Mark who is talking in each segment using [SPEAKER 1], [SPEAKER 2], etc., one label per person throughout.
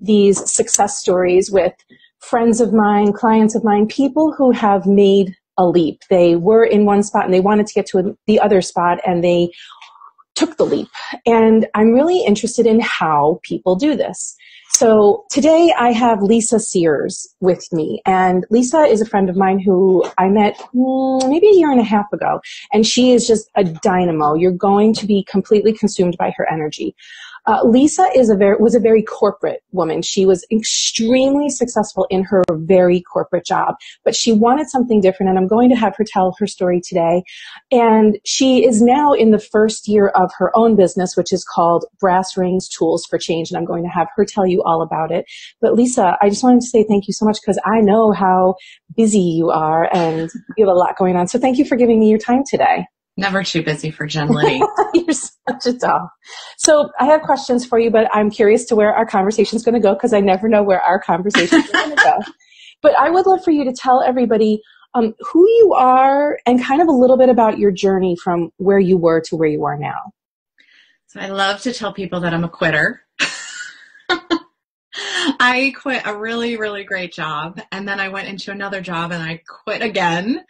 [SPEAKER 1] these success stories with friends of mine, clients of mine, people who have made a leap. They were in one spot and they wanted to get to the other spot and they took the leap. And I'm really interested in how people do this. So today I have Lisa Sears with me, and Lisa is a friend of mine who I met hmm, maybe a year and a half ago, and she is just a dynamo. You're going to be completely consumed by her energy. Uh, Lisa is a very was a very corporate woman. She was extremely successful in her very corporate job, but she wanted something different. And I'm going to have her tell her story today. And she is now in the first year of her own business, which is called Brass Rings Tools for Change. And I'm going to have her tell you all about it. But Lisa, I just wanted to say thank you so much because I know how busy you are and you have a lot going on. So thank you for giving me your time today.
[SPEAKER 2] Never too busy for Jen Liddy.
[SPEAKER 1] You're such a doll. So I have questions for you, but I'm curious to where our conversation is going to go because I never know where our conversation is going to go. But I would love for you to tell everybody um, who you are and kind of a little bit about your journey from where you were to where you are now.
[SPEAKER 2] So I love to tell people that I'm a quitter. I quit a really, really great job and then I went into another job and I quit again.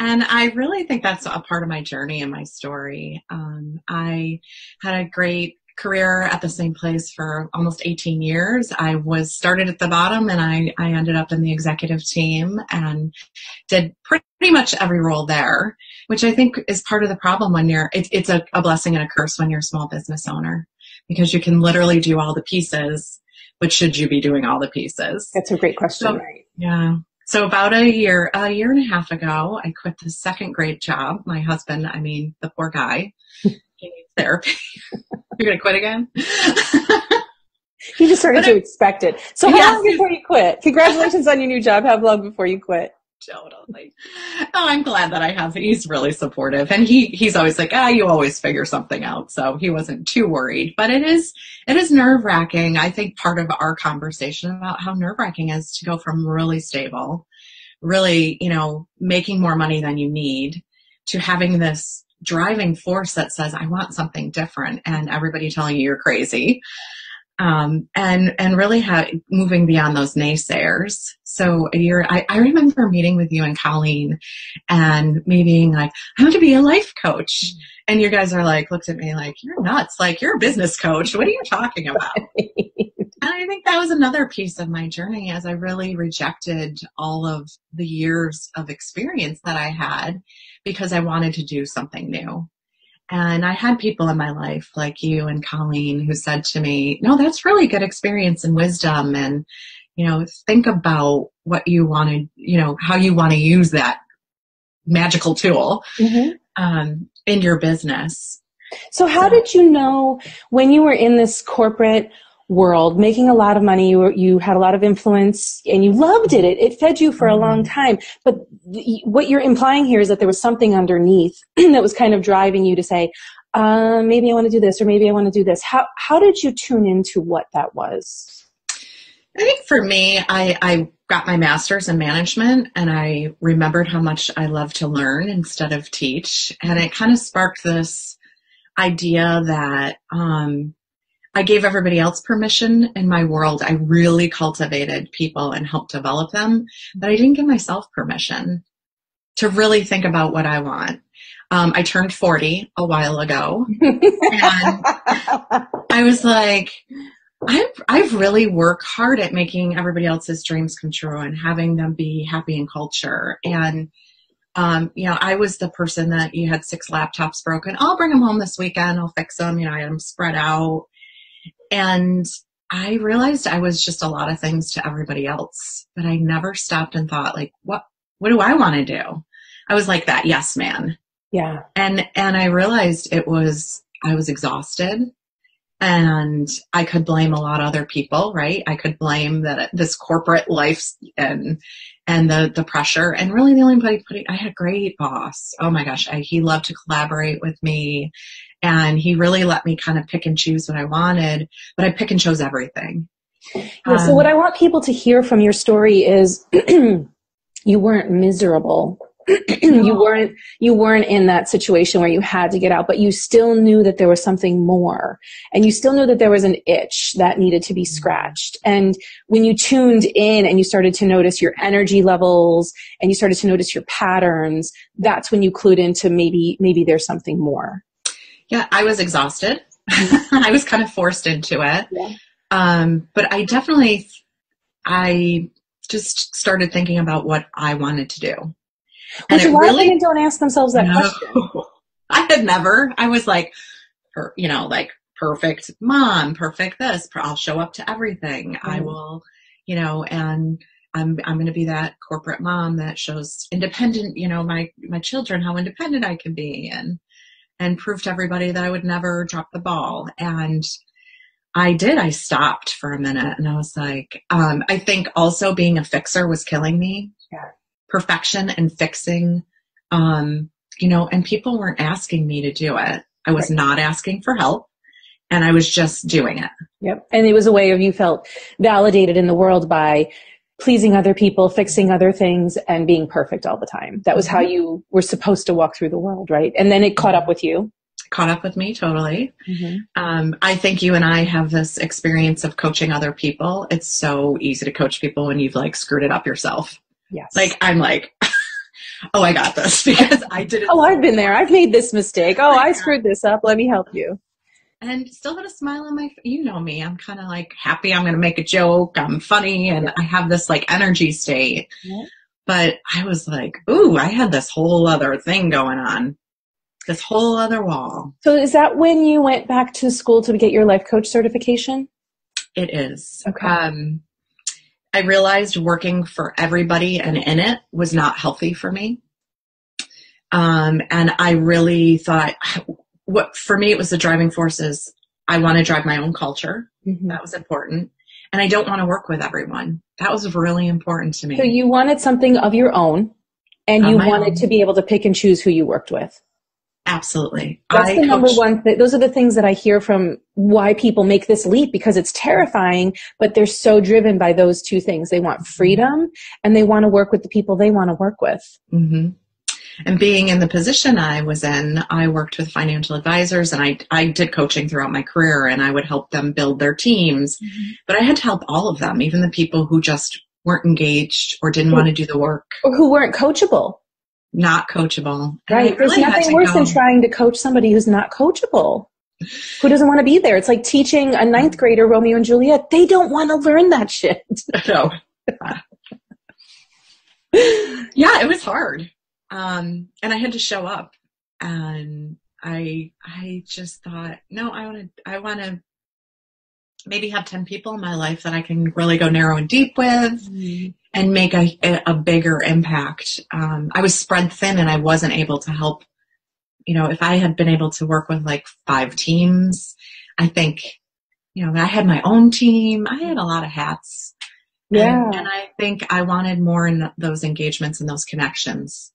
[SPEAKER 2] And I really think that's a part of my journey and my story. Um, I had a great career at the same place for almost 18 years. I was started at the bottom and I, I ended up in the executive team and did pretty much every role there, which I think is part of the problem when you're, it, it's a, a blessing and a curse when you're a small business owner because you can literally do all the pieces, but should you be doing all the pieces?
[SPEAKER 1] That's a great question.
[SPEAKER 2] So, yeah. So about a year, a year and a half ago, I quit the second grade job. My husband, I mean, the poor guy, he needs therapy. You're going to quit again?
[SPEAKER 1] he just started to expect it. So how yes. long before you quit? Congratulations on your new job. How long before you quit?
[SPEAKER 2] Totally. Oh, I'm glad that I have. He's really supportive, and he he's always like, ah, you always figure something out. So he wasn't too worried. But it is it is nerve wracking. I think part of our conversation about how nerve wracking is to go from really stable, really you know making more money than you need, to having this driving force that says, I want something different, and everybody telling you you're crazy um, and and really ha- moving beyond those naysayers. So a year, I, I remember meeting with you and Colleen, and me being like, "I want to be a life coach," and you guys are like, looked at me like, "You're nuts! Like you're a business coach. What are you talking about?" and I think that was another piece of my journey as I really rejected all of the years of experience that I had because I wanted to do something new. And I had people in my life like you and Colleen who said to me, no, that's really good experience and wisdom. And, you know, think about what you want to, you know, how you want to use that magical tool mm-hmm. um, in your business.
[SPEAKER 1] So how did you know when you were in this corporate world, making a lot of money. You, you had a lot of influence and you loved it. It, it fed you for a long mm-hmm. time. But what you're implying here is that there was something underneath that was kind of driving you to say, uh, maybe I want to do this or maybe I want to do this. How, how did you tune into what that was?
[SPEAKER 2] I think for me, I, I got my master's in management and I remembered how much I love to learn instead of teach. And it kind of sparked this idea that, um, I gave everybody else permission in my world. I really cultivated people and helped develop them, but I didn't give myself permission to really think about what I want. Um, I turned 40 a while ago and I was like, I've, I've really worked hard at making everybody else's dreams come true and having them be happy in culture. And, um, you know, I was the person that you had six laptops broken. I'll bring them home this weekend. I'll fix them. You know, I had them spread out. And I realized I was just a lot of things to everybody else, but I never stopped and thought like, what, what do I want to do? I was like that yes man.
[SPEAKER 1] Yeah.
[SPEAKER 2] And, and I realized it was, I was exhausted and I could blame a lot of other people, right? I could blame that this corporate life and, and the, the pressure and really the only place putting, I had a great boss. Oh my gosh. I, he loved to collaborate with me and he really let me kind of pick and choose what I wanted, but I pick and chose everything.
[SPEAKER 1] Yeah, um, so what I want people to hear from your story is you weren't miserable. You weren't you weren't in that situation where you had to get out but you still knew that there was something more. And you still knew that there was an itch that needed to be mm-hmm. scratched. And when you tuned in and you started to notice your energy levels and you started to notice your patterns that's when you clued into maybe maybe there's something more
[SPEAKER 2] yeah i was exhausted i was kind of forced into it yeah. um, but i definitely i just started thinking about what i wanted to do
[SPEAKER 1] which a lot really, of women don't ask themselves that no, question.
[SPEAKER 2] I had never. I was like, you know, like perfect mom, perfect this. I'll show up to everything. Mm. I will, you know, and I'm I'm going to be that corporate mom that shows independent, you know, my my children how independent I can be, and and prove to everybody that I would never drop the ball. And I did. I stopped for a minute, and I was like, um, I think also being a fixer was killing me. Yeah perfection and fixing. Um, you know, and people weren't asking me to do it. I was right. not asking for help and I was just doing it.
[SPEAKER 1] Yep. And it was a way of you felt validated in the world by pleasing other people, fixing other things, and being perfect all the time. That was how mm-hmm. you were supposed to walk through the world, right? And then it caught up with you.
[SPEAKER 2] Caught up with me totally. Mm-hmm. Um, I think you and I have this experience of coaching other people. It's so easy to coach people when you've like screwed it up yourself.
[SPEAKER 1] Yes.
[SPEAKER 2] Like I'm like, oh, I got this because I did it.
[SPEAKER 1] oh, I've been there. I've made this mistake. Oh, I screwed this up. Let me help you.
[SPEAKER 2] And still had a smile on my, you know me. I'm kind of like happy. I'm going to make a joke. I'm funny, and I have this like energy state. Yeah. But I was like, ooh, I had this whole other thing going on, this whole other wall.
[SPEAKER 1] So is that when you went back to school to get your life coach certification?
[SPEAKER 2] It is. Okay. Um, I realized working for everybody and in it was not healthy for me. Um, and I really thought what for me it was the driving force is I want to drive my own culture. Mm-hmm. That was important. And I don't want to work with everyone. That was really important to me.
[SPEAKER 1] So you wanted something of your own and you wanted own. to be able to pick and choose who you worked with.
[SPEAKER 2] Absolutely.
[SPEAKER 1] That's I the number one thing. Those are the things that I hear from why people make this leap because it's terrifying, but they're so driven by those two things. They want freedom and they want to work with the people they want to work with.
[SPEAKER 2] Mm-hmm. And being in the position I was in, I worked with financial advisors and I, I did coaching throughout my career and I would help them build their teams. Mm-hmm. But I had to help all of them, even the people who just weren't engaged or didn't want to do the work.
[SPEAKER 1] Or who weren't coachable
[SPEAKER 2] not coachable.
[SPEAKER 1] Right. There's really nothing worse go. than trying to coach somebody who's not coachable, who doesn't want to be there. It's like teaching a ninth grader Romeo and Juliet. They don't want to learn that shit.
[SPEAKER 2] No. yeah, it was hard. Um, and I had to show up and I, I just thought, no, I want to, I want to maybe have 10 people in my life that I can really go narrow and deep with. Mm-hmm and make a, a bigger impact. Um, I was spread thin and I wasn't able to help. You know, if I had been able to work with like five teams, I think, you know, I had my own team. I had a lot of hats. Yeah. And, and I think I wanted more in those engagements and those connections.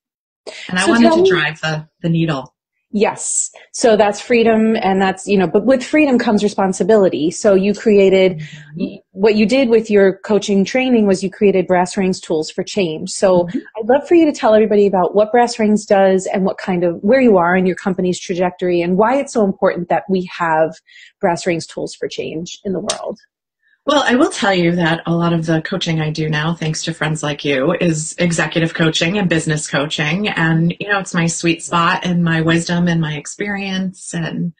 [SPEAKER 2] And I so wanted to me, drive the, the needle.
[SPEAKER 1] Yes. So that's freedom and that's, you know, but with freedom comes responsibility. So you created, mm-hmm. what you did with your coaching training was you created Brass Rings Tools for Change. So mm-hmm. I'd love for you to tell everybody about what Brass Rings does and what kind of, where you are in your company's trajectory and why it's so important that we have Brass Rings Tools for Change in the world.
[SPEAKER 2] Well, I will tell you that a lot of the coaching I do now, thanks to friends like you, is executive coaching and business coaching. And, you know, it's my sweet spot and my wisdom and my experience. And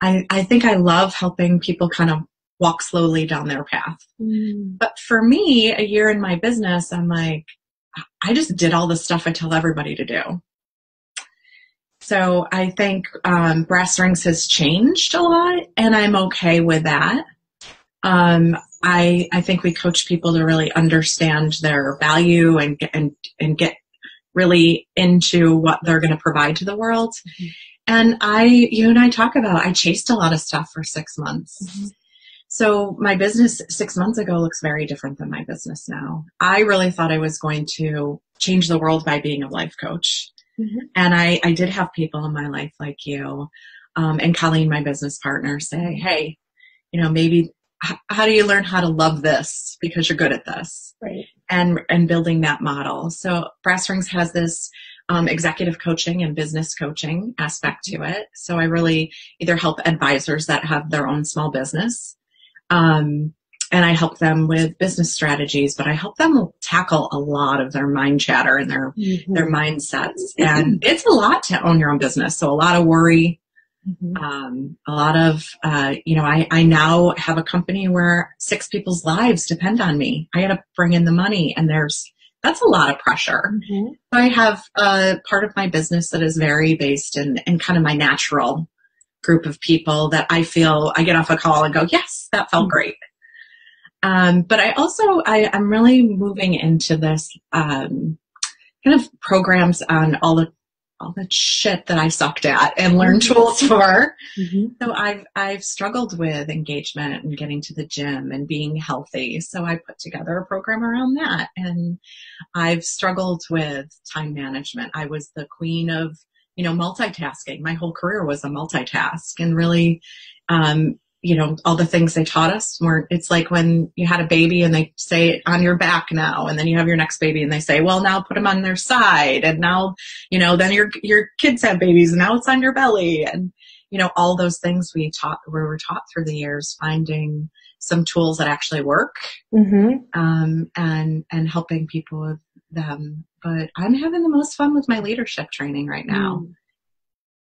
[SPEAKER 2] I, I think I love helping people kind of walk slowly down their path. Mm. But for me, a year in my business, I'm like, I just did all the stuff I tell everybody to do. So I think um, Brass Rings has changed a lot, and I'm okay with that. Um, I I think we coach people to really understand their value and and and get really into what they're going to provide to the world. Mm-hmm. And I, you and I talk about, I chased a lot of stuff for six months. Mm-hmm. So my business six months ago looks very different than my business now. I really thought I was going to change the world by being a life coach. Mm-hmm. And I, I did have people in my life like you, um, and Colleen, my business partner, say, Hey, you know, maybe how do you learn how to love this because you're good at this
[SPEAKER 1] right
[SPEAKER 2] and and building that model so brass rings has this um, executive coaching and business coaching aspect to it. So I really either help advisors that have their own small business, um, and I help them with business strategies, but I help them tackle a lot of their mind chatter and their mm-hmm. their mindsets. And it's a lot to own your own business. So a lot of worry, mm-hmm. um, a lot of uh, you know. I I now have a company where six people's lives depend on me. I got to bring in the money, and there's that's a lot of pressure. Mm-hmm. So I have a part of my business that is very based in in kind of my natural group of people that I feel I get off a call and go, yes, that felt mm-hmm. great. Um, but I also, I, am really moving into this um, kind of programs on all the all the shit that I sucked at and learned mm-hmm. tools for. Mm-hmm. So I've I've struggled with engagement and getting to the gym and being healthy. So I put together a program around that. And I've struggled with time management. I was the queen of, you know, multitasking. My whole career was a multitask and really um, you know, all the things they taught us were, it's like when you had a baby and they say on your back now, and then you have your next baby and they say, well, now put them on their side. And now, you know, then your, your kids have babies and now it's on your belly. And, you know, all those things we taught, we were taught through the years, finding some tools that actually work, mm-hmm. um, and, and helping people with them. But I'm having the most fun with my leadership training right now. Mm.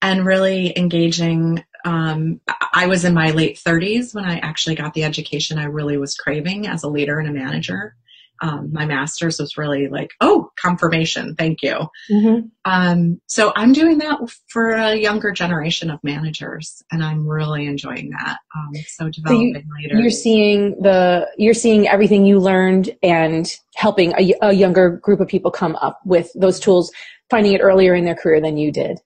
[SPEAKER 2] And really engaging um, I was in my late 30s when I actually got the education I really was craving as a leader and a manager. Um, my master's was really like, oh, confirmation, thank you. Mm-hmm. Um, so I'm doing that for a younger generation of managers, and I'm really enjoying that. Um, so developing so you,
[SPEAKER 1] leaders. You're seeing the you're seeing everything you learned and helping a, a younger group of people come up with those tools, finding it earlier in their career than you did.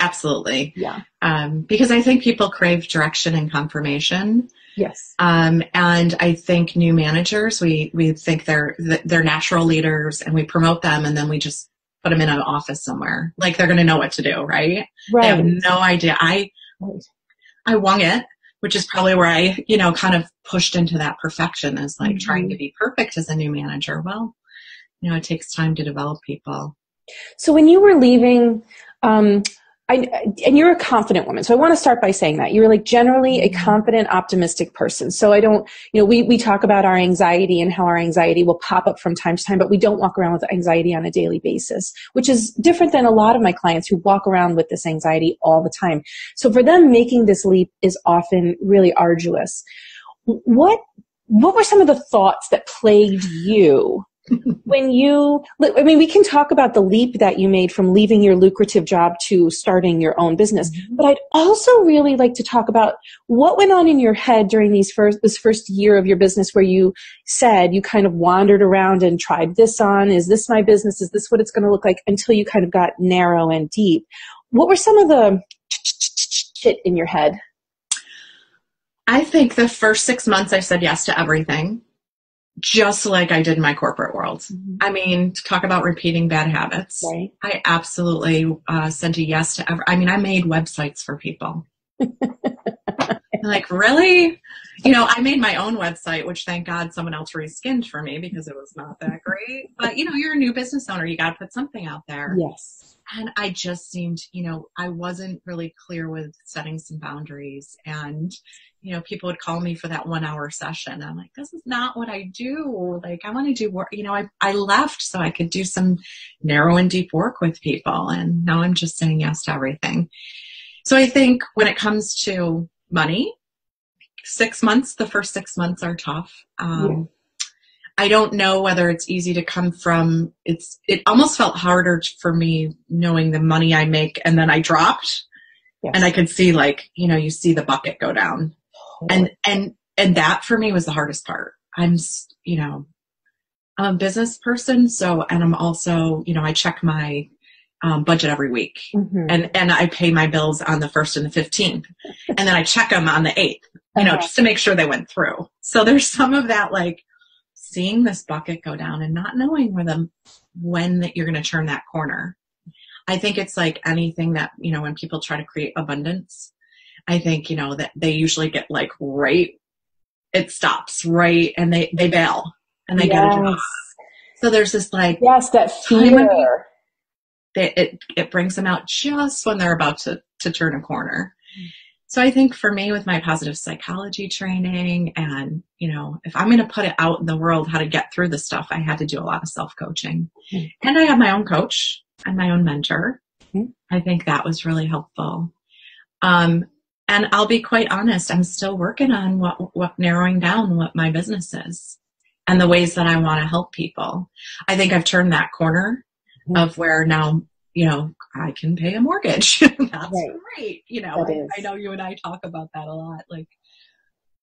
[SPEAKER 2] Absolutely.
[SPEAKER 1] Yeah.
[SPEAKER 2] Um, because I think people crave direction and confirmation.
[SPEAKER 1] Yes.
[SPEAKER 2] Um, and I think new managers, we, we think they're, they're natural leaders and we promote them and then we just put them in an office somewhere. Like they're going to know what to do, right?
[SPEAKER 1] Right.
[SPEAKER 2] They have no idea. I, I wung it, which is probably where I, you know, kind of pushed into that perfection as like mm-hmm. trying to be perfect as a new manager. Well, you know, it takes time to develop people.
[SPEAKER 1] So when you were leaving, um, I, and you're a confident woman. So I want to start by saying that you're like generally a mm-hmm. confident, optimistic person. So I don't, you know, we, we talk about our anxiety and how our anxiety will pop up from time to time, but we don't walk around with anxiety on a daily basis, which is different than a lot of my clients who walk around with this anxiety all the time. So for them, making this leap is often really arduous. What, what were some of the thoughts that plagued you when you, I mean, we can talk about the leap that you made from leaving your lucrative job to starting your own business, mm-hmm. but I'd also really like to talk about what went on in your head during these first, this first year of your business where you said you kind of wandered around and tried this on. Is this my business? Is this what it's going to look like until you kind of got narrow and deep? What were some of the shit in your head?
[SPEAKER 2] I think the first six months I said yes to everything just like I did in my corporate world. Mm-hmm. I mean, to talk about repeating bad habits.
[SPEAKER 1] Right.
[SPEAKER 2] I absolutely uh, sent a yes to every. I mean, I made websites for people. like, really? You know, I made my own website, which thank God someone else reskinned for me because it was not that great. But, you know, you're a new business owner. You got to put something out there.
[SPEAKER 1] Yes.
[SPEAKER 2] And I just seemed, you know, I wasn't really clear with setting some boundaries. And, you know, people would call me for that one hour session. I'm like, this is not what I do. Like, I want to do work. You know, I, I left so I could do some narrow and deep work with people. And now I'm just saying yes to everything. So I think when it comes to money, six months, the first six months are tough. Um, yeah. I don't know whether it's easy to come from, it's, it almost felt harder for me knowing the money I make and then I dropped. Yes. And I could see like, you know, you see the bucket go down and and and that for me was the hardest part. I'm you know i'm a business person so and i'm also you know i check my um, budget every week. Mm-hmm. and and i pay my bills on the first and the 15th and then i check them on the 8th you know uh-huh. just to make sure they went through. So there's some of that like seeing this bucket go down and not knowing where the when that you're going to turn that corner. I think it's like anything that you know when people try to create abundance I think, you know, that they usually get like right, it stops right and they, they bail and they yes. go to job. So there's this like,
[SPEAKER 1] yes, that fear.
[SPEAKER 2] they, it it brings them out just when they're about to to turn a corner. So I think for me with my positive psychology training and, you know, if I'm going to put it out in the world how to get through the stuff, I had to do a lot of self coaching. Mm-hmm. And I have my own coach and my own mentor. Mm-hmm. I think that was really helpful. Um, and I'll be quite honest, I'm still working on what, what narrowing down what my business is and the ways that I want to help people. I think I've turned that corner mm-hmm. of where now you know, I can pay a mortgage. That's right. great. You know, I, I, know you and I talk about that a lot. Like,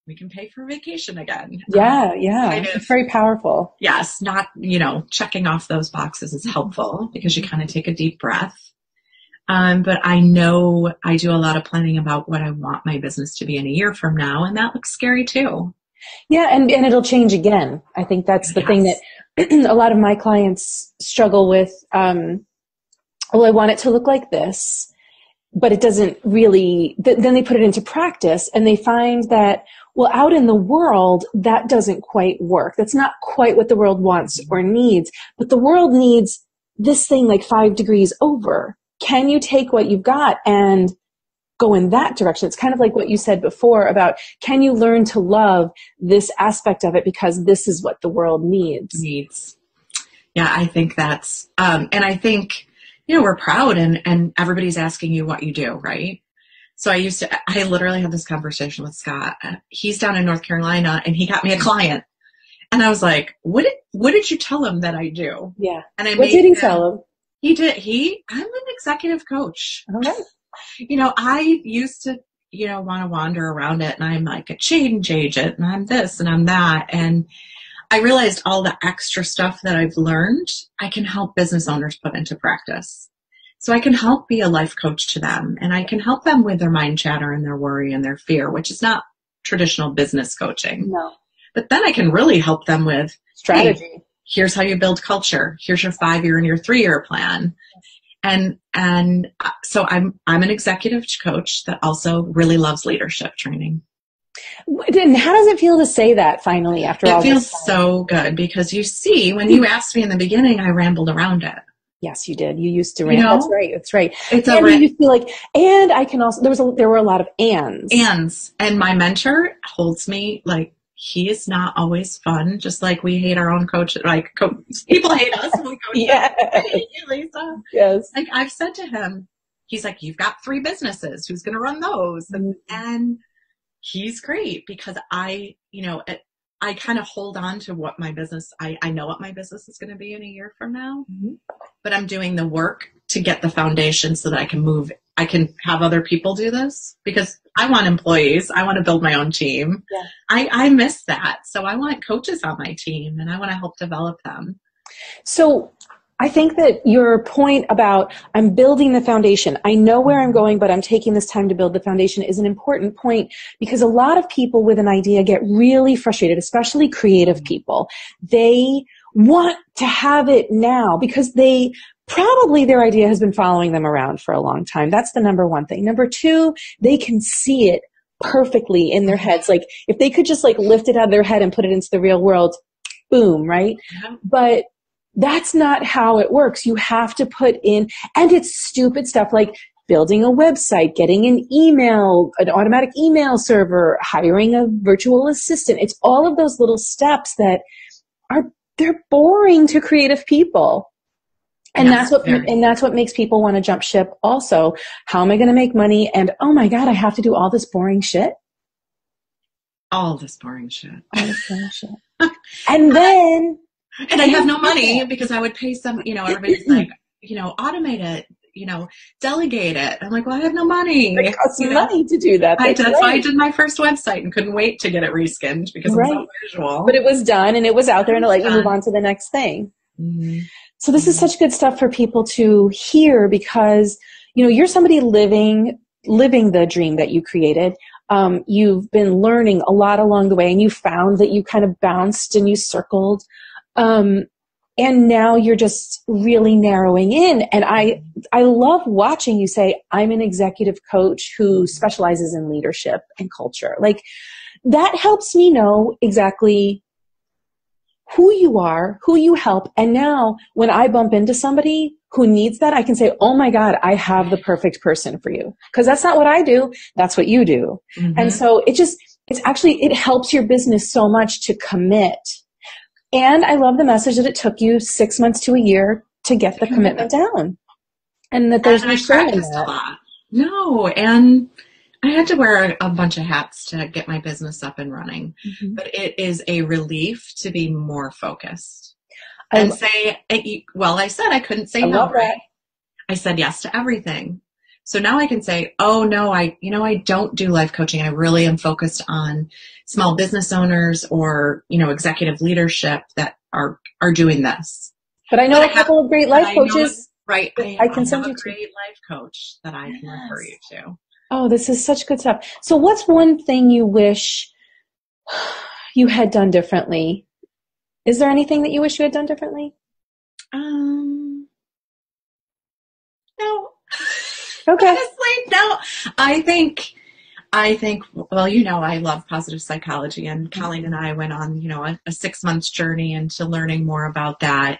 [SPEAKER 2] we can pay for vacation again.
[SPEAKER 1] Yeah, um, yeah. it's very powerful.
[SPEAKER 2] Yes, not, you know, checking off those boxes is helpful because you kind of take a deep breath. Um, but I know I do a lot of planning about what I want my business to be in a year from now, and that looks scary too.
[SPEAKER 1] Yeah, and, and it'll change again. I think that's the yes. thing that a lot of my clients struggle with. Um, well, I want it to look like this, but it doesn't really, th- then they put it into practice and they find that, well, out in the world, that doesn't quite work. That's not quite what the world wants or needs, but the world needs this thing like five degrees over. Can you take what you've got and go in that direction? It's kind of like what you said before about can you learn to love this aspect of it because this is what the world needs?
[SPEAKER 2] Needs. Yeah, I think that's, um, and I think, you know, we're proud and, and everybody's asking you what you do, right? So I used to, I literally had this conversation with Scott. He's down in North Carolina and he got me a client. And I was like, what did, what did you tell him that I do?
[SPEAKER 1] Yeah.
[SPEAKER 2] And I
[SPEAKER 1] what did he him, tell him?
[SPEAKER 2] He did, he, I'm an executive coach.
[SPEAKER 1] Right.
[SPEAKER 2] You know, I used to, you know, want to wander around it and I'm like a change agent and I'm this and I'm that. And I realized all the extra stuff that I've learned, I can help business owners put into practice. So I can help be a life coach to them and I can help them with their mind chatter and their worry and their fear, which is not traditional business coaching.
[SPEAKER 1] No.
[SPEAKER 2] But then I can really help them with
[SPEAKER 1] strategy.
[SPEAKER 2] Hey, here's how you build culture. Here's your five year and your three year plan. And, and uh, so I'm, I'm an executive coach that also really loves leadership training.
[SPEAKER 1] And how does it feel to say that finally after
[SPEAKER 2] it
[SPEAKER 1] all?
[SPEAKER 2] It feels so good because you see, when you asked me in the beginning, I rambled around it.
[SPEAKER 1] Yes, you did. You used to ramble. You know? That's right. That's right.
[SPEAKER 2] It's
[SPEAKER 1] and you used to be like, and I can also. There was a, there were a lot of ands.
[SPEAKER 2] Ands, and my mentor holds me like he is not always fun. Just like we hate our own coach. Like co- people hate us when we coach.
[SPEAKER 1] yes.
[SPEAKER 2] Hey, Lisa.
[SPEAKER 1] Yes.
[SPEAKER 2] Like I've said to him, he's like, you've got three businesses. Who's going to run those? And, mm-hmm. and he's great because I, you know, I kind of hold on to what my business, I, I know what my business is going to be in a year from now, mm-hmm. but I'm doing the work to get the foundation so that I can move, I can have other people do this because I want employees. I want to build my own team.
[SPEAKER 1] Yeah.
[SPEAKER 2] I, I miss that. So I want coaches on my team and I want to help develop them.
[SPEAKER 1] So I think that your point about I'm building the foundation, I know where I'm going, but I'm taking this time to build the foundation is an important point because a lot of people with an idea get really frustrated, especially creative people. They want to have it now because they probably their idea has been following them around for a long time. That's the number one thing. Number two, they can see it perfectly in their heads. Like if they could just like lift it out of their head and put it into the real world, boom, right? But that's not how it works. You have to put in, and it's stupid stuff like building a website, getting an email, an automatic email server, hiring a virtual assistant. It's all of those little steps that are, they're boring to creative people. And yes, that's what, very. and that's what makes people want to jump ship also. How am I going to make money? And oh my God, I have to do all this boring shit.
[SPEAKER 2] All this boring shit.
[SPEAKER 1] All this boring shit. and then
[SPEAKER 2] and I have no money because I would pay some, you know, everybody's like, you know, automate it, you know, delegate it. I'm like, well, I have no money.
[SPEAKER 1] It costs you money know? to do that.
[SPEAKER 2] That's, I did, right. so I did my first website and couldn't wait to get it reskinned because right. it was so visual.
[SPEAKER 1] But it was done and it was out there and it let you move on to the next thing. Mm-hmm. So this mm-hmm. is such good stuff for people to hear because, you know, you're somebody living, living the dream that you created. Um, you've been learning a lot along the way and you found that you kind of bounced and you circled um, and now you're just really narrowing in. And I, I love watching you say, I'm an executive coach who specializes in leadership and culture. Like that helps me know exactly who you are, who you help. And now when I bump into somebody who needs that, I can say, Oh my God, I have the perfect person for you. Cause that's not what I do. That's what you do. Mm-hmm. And so it just, it's actually, it helps your business so much to commit. And I love the message that it took you six months to a year to get the commitment down. And that there's and no shame in that.
[SPEAKER 2] No, and I had to wear a bunch of hats to get my business up and running, mm-hmm. but it is a relief to be more focused I, and say, well, I said I couldn't say I no. Right? I said yes to everything. So now I can say, oh no, I, you know, I don't do life coaching. I really am focused on small business owners or, you know, executive leadership that are, are doing this.
[SPEAKER 1] But I know but a couple have, of great life coaches.
[SPEAKER 2] right. I, I can I send you to a great life coach that I can yes. refer you to.
[SPEAKER 1] Oh, this is such good stuff. So what's one thing you wish you had done differently? Is there anything that you wish you had done differently?
[SPEAKER 2] Um, no.
[SPEAKER 1] Okay.
[SPEAKER 2] Honestly, no. I think, I think, well, you know, I love positive psychology and. Colleen and I went on, you know, a, a six months journey into learning more about that.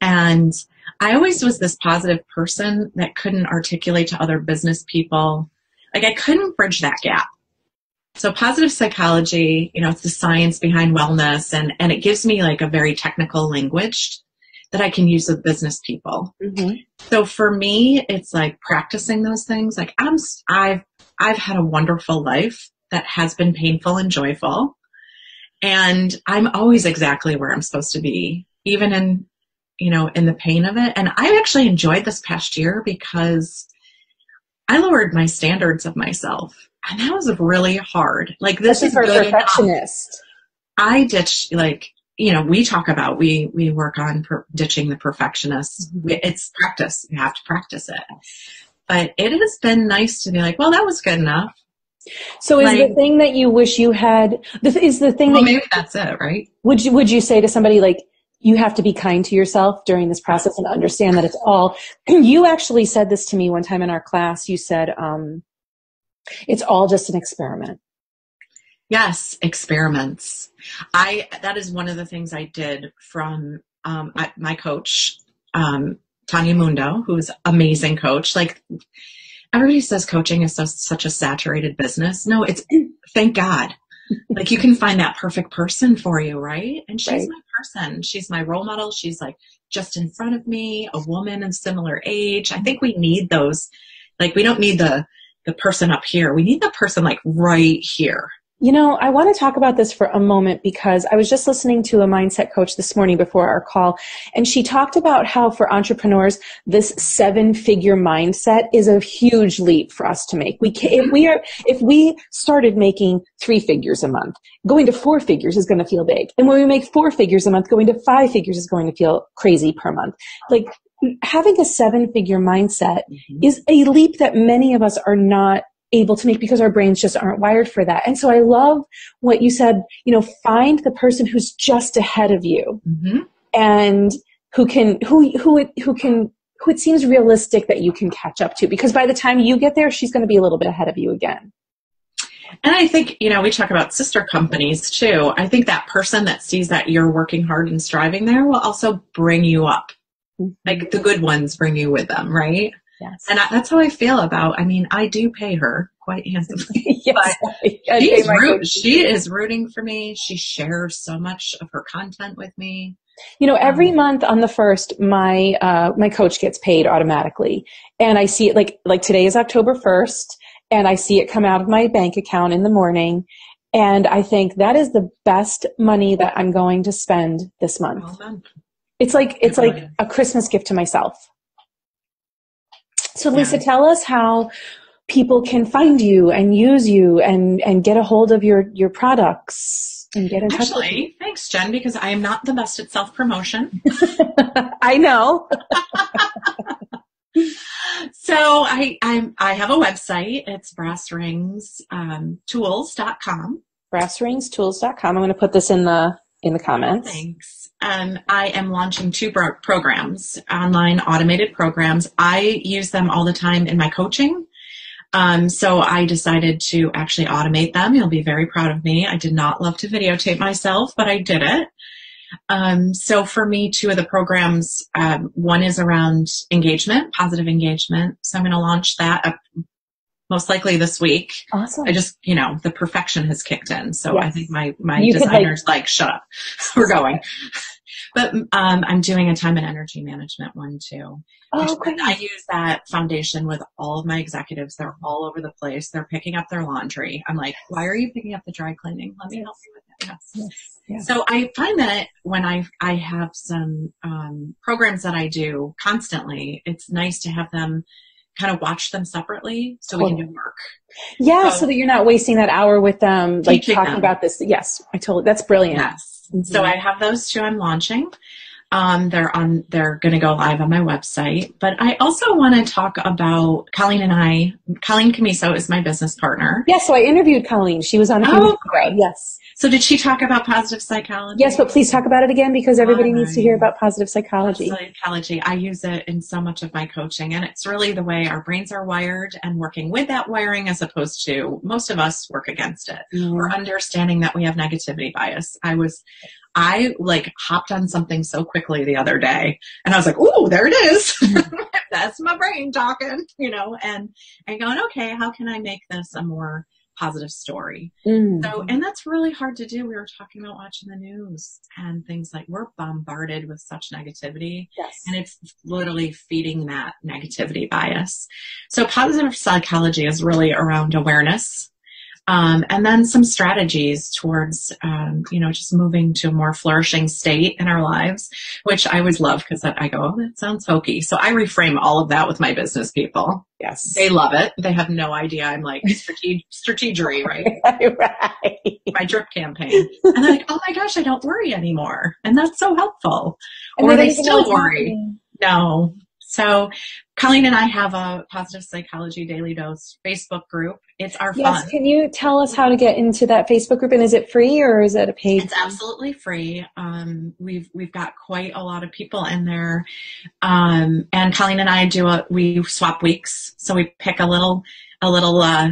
[SPEAKER 2] And I always was this positive person that couldn't articulate to other business people like I couldn't bridge that gap. So positive psychology, you know, it's the science behind wellness and, and it gives me like a very technical language that I can use with business people. Mm-hmm. So for me, it's like practicing those things. Like I'm, I've, I've had a wonderful life that has been painful and joyful. And I'm always exactly where I'm supposed to be, even in, you know, in the pain of it. And I actually enjoyed this past year because I lowered my standards of myself. And that was really hard. Like this is
[SPEAKER 1] for perfectionist.
[SPEAKER 2] I ditch like you know we talk about we we work on per- ditching the perfectionist. Mm-hmm. It's practice. You have to practice it. But it has been nice to be like, well, that was good enough.
[SPEAKER 1] So is like, the thing that you wish you had? Is the thing
[SPEAKER 2] well,
[SPEAKER 1] that
[SPEAKER 2] maybe
[SPEAKER 1] you,
[SPEAKER 2] that's it, right?
[SPEAKER 1] Would you would you say to somebody like, you have to be kind to yourself during this process and understand that it's all you actually said this to me one time in our class. You said um, it's all just an experiment.
[SPEAKER 2] Yes experiments. I that is one of the things i did from um, I, my coach um, tanya mundo who's amazing coach. Like everybody says coaching is so, such a saturated business. No it's thank god like you can find that perfect person for you, right? And she's right. my person. She's my role model. She's like just in front of me, a woman of similar age. I think we need those. Like we don't need the the person up here. We need the person like right here.
[SPEAKER 1] You know, I want to talk about this for a moment because I was just listening to a mindset coach this morning before our call, and she talked about how for entrepreneurs, this seven figure mindset is a huge leap for us to make. We can, if we are, if we started making three figures a month, going to four figures is going to feel big. And when we make four figures a month, going to five figures is going to feel crazy per month. Like having a seven figure mindset mm-hmm. is a leap that many of us are not able to make because our brains just aren't wired for that. And so I love what you said, you know, find the person who's just ahead of you mm-hmm. and who can, who, who, who can, who it seems realistic that you can catch up to because by the time you get there, she's going to be a little bit ahead of you again.
[SPEAKER 2] And I think, you know, we talk about sister companies too. I think that person that sees that you're working hard and striving there will also bring you up. Mm-hmm. Like the good ones bring you with them, right?
[SPEAKER 1] Yes.
[SPEAKER 2] And I, that's how I feel about, I mean, I do pay her quite handsomely. yes. She's root, she is rooting for me. She shares so much of her content with me.
[SPEAKER 1] You know, every um, month on the first, my uh, my coach gets paid automatically, and I see it like like today is October first, and I see it come out of my bank account in the morning, and I think that is the best money that I'm going to spend this month. It's like it's like a Christmas gift to myself. So Lisa, yeah. tell us how people can find you and use you and, and get a hold of your, your products and get in
[SPEAKER 2] touch
[SPEAKER 1] Actually,
[SPEAKER 2] thanks, Jen, because I am not the best at self promotion.
[SPEAKER 1] I know.
[SPEAKER 2] so I, I, I have a website. It's brassringstools.com. Um,
[SPEAKER 1] brassringstools.com. I'm going to put this in the, in the comments.
[SPEAKER 2] Thanks um, I am launching two pro- programs, online automated programs. I use them all the time in my coaching. Um, so I decided to actually automate them. You'll be very proud of me. I did not love to videotape myself, but I did it. Um, so for me, two of the programs, um, one is around engagement, positive engagement. So I'm going to launch that up most likely this week.
[SPEAKER 1] Awesome.
[SPEAKER 2] I just, you know, the perfection has kicked in. So
[SPEAKER 1] Yes.
[SPEAKER 2] I think my, my
[SPEAKER 1] You could, like-
[SPEAKER 2] designer's like, shut up, we're going. But um, I'm doing a time and energy management one too.
[SPEAKER 1] Oh, great.
[SPEAKER 2] I use that foundation with all of my executives. They're all over the place. They're picking up their laundry. I'm like, why are you picking up the dry cleaning? Let me help you with that. Yes.
[SPEAKER 1] Yes, yes.
[SPEAKER 2] So I find that when I I have some um, programs that I do constantly, it's nice to have them kind of watch them separately so we can do work.
[SPEAKER 1] Yeah,
[SPEAKER 2] So-
[SPEAKER 1] so that you're not wasting that hour with them, like talking
[SPEAKER 2] them.
[SPEAKER 1] about this. Yes, I totally. That's brilliant.
[SPEAKER 2] Yes.
[SPEAKER 1] Mhm.
[SPEAKER 2] So I have those two I'm launching. Um, they're on. They're going to go live on my website. But I also want to talk about Colleen and I. Colleen Camiso is my business partner.
[SPEAKER 1] Yeah, so I interviewed Colleen. She was on a
[SPEAKER 2] Oh, great.
[SPEAKER 1] Yes.
[SPEAKER 2] So did she talk about positive psychology?
[SPEAKER 1] Yes, but please talk about it again because everybody
[SPEAKER 2] All
[SPEAKER 1] needs to hear about positive psychology.
[SPEAKER 2] Psychology. I use it in so much of my coaching, and it's really the way our brains are wired and working with that wiring as opposed to most of us work against it.
[SPEAKER 1] Mm.
[SPEAKER 2] or understanding that we have negativity bias. I was, I like hopped on something so quickly the other day and I was like, oh, there it is. That's my brain talking, you know, and, and going, okay, how can I make this a more positive story?
[SPEAKER 1] Mm.
[SPEAKER 2] So, and that's really hard to do. We were talking about watching the news and things like we're bombarded with such negativity
[SPEAKER 1] yes.
[SPEAKER 2] and it's literally feeding that negativity bias. So positive psychology is really around awareness. Um, and then some strategies towards, um, you know, just moving to a more flourishing state in our lives, which I always love because I go, oh, that sounds hokey. So I reframe all of that with my business people.
[SPEAKER 1] yes.
[SPEAKER 2] They love it. They have no idea I'm like strate- strategery, right?
[SPEAKER 1] right.
[SPEAKER 2] My drip campaign. And they're like, oh my gosh, I don't worry anymore. And that's so helpful.
[SPEAKER 1] And
[SPEAKER 2] or
[SPEAKER 1] they
[SPEAKER 2] they
[SPEAKER 1] don't even know
[SPEAKER 2] still worry.
[SPEAKER 1] happening.
[SPEAKER 2] No. So Colleen and I have a positive psychology daily dose Facebook group. It's our
[SPEAKER 1] Yes.
[SPEAKER 2] fun.
[SPEAKER 1] Can you tell us how to get into that Facebook group? And is it free or is it a paid?
[SPEAKER 2] It's absolutely free. Um, we've we've got quite a lot of people in there, um, and Colleen and I do a we swap weeks. So we pick a little a little uh,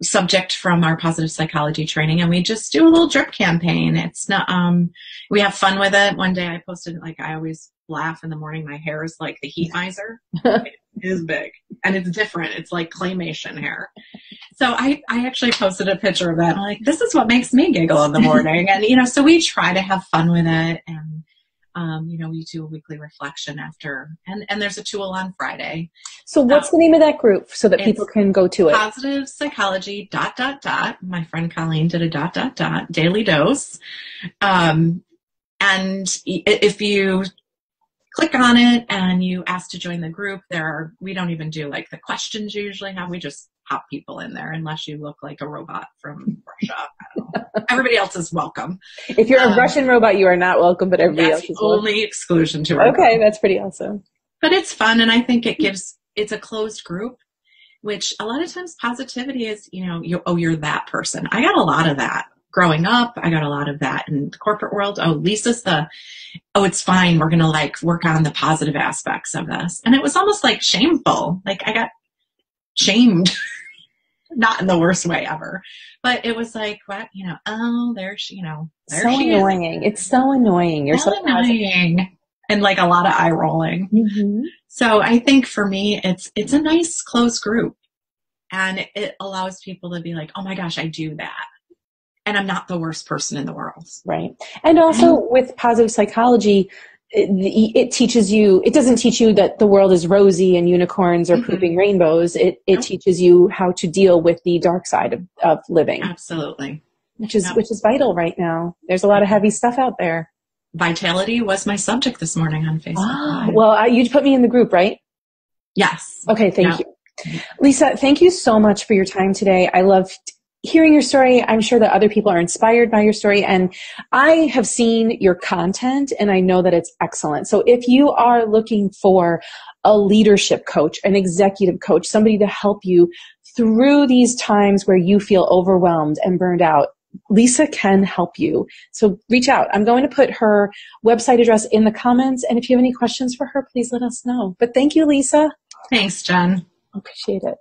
[SPEAKER 2] subject from our positive psychology training, and we just do a little drip campaign. It's not um, we have fun with it. One day I posted like I always laugh in the morning. My hair is like the heat miser. it is big and it's different. It's like claymation hair. So I, I actually posted a picture of that. I'm like, this is what makes me giggle in the morning. and, you know, so we try to have fun with it. And, um, you know, we do a weekly reflection after, and, and there's a tool on Friday.
[SPEAKER 1] So what's the name of that group so that people can go to it?
[SPEAKER 2] Positive psychology dot, dot, dot. My friend Colleen did a dot, dot, dot daily dose. Um, and if you click on it and you ask to join the group, there are, we don't even do like the questions you usually have. We just pop people in there unless you look like a robot from Russia. I don't know. Everybody else is welcome.
[SPEAKER 1] If you're a
[SPEAKER 2] um,
[SPEAKER 1] Russian robot, you are not welcome, but everybody else is welcome.
[SPEAKER 2] only exclusion to our
[SPEAKER 1] Okay, that's pretty awesome.
[SPEAKER 2] But it's fun and I think it gives, it's a closed group, which a lot of times positivity is, you know, you, oh, you're that person. I got a lot of that growing up. I got a lot of that in the corporate world. Oh, Lisa's the, oh, it's fine. We're going to like work on the positive aspects of this. And it was almost like shameful. Like I got shamed, not in the worst way ever, but it was like, what, you know, oh, there she, you know, there
[SPEAKER 1] so
[SPEAKER 2] she is.
[SPEAKER 1] annoying. It's so annoying. You're so,
[SPEAKER 2] so annoying. And like a lot of eye rolling.
[SPEAKER 1] Mhm.
[SPEAKER 2] So I think for me, it's it's a nice close group, and it allows people to be like, "Oh my gosh, I do that," and I'm not the worst person in the world.
[SPEAKER 1] Right. And also with positive psychology, it, it teaches you, it doesn't teach you that the world is rosy and unicorns are
[SPEAKER 2] Mhm.
[SPEAKER 1] pooping rainbows. It, it
[SPEAKER 2] Nope.
[SPEAKER 1] teaches you how to deal with the dark side of, of living,
[SPEAKER 2] Absolutely,
[SPEAKER 1] which is,
[SPEAKER 2] Yep.
[SPEAKER 1] which is vital right now. There's a lot of heavy stuff out there.
[SPEAKER 2] vitality was my subject this morning on Facebook. Live.
[SPEAKER 1] well, uh, you put me in the group, right?
[SPEAKER 2] yes,
[SPEAKER 1] Okay, thank
[SPEAKER 2] Yeah.
[SPEAKER 1] you. Lisa, thank you so much for your time today. I loved hearing your story. I'm sure that other people are inspired by your story and I have seen your content and I know that it's excellent. So if you are looking for a leadership coach, an executive coach, somebody to help you through these times where you feel overwhelmed and burned out, Lisa can help you. So reach out. I'm going to put her website address in the comments. And if you have any questions for her, please let us know. But thank you, Lisa.
[SPEAKER 2] thanks, Jen.
[SPEAKER 1] Appreciate it.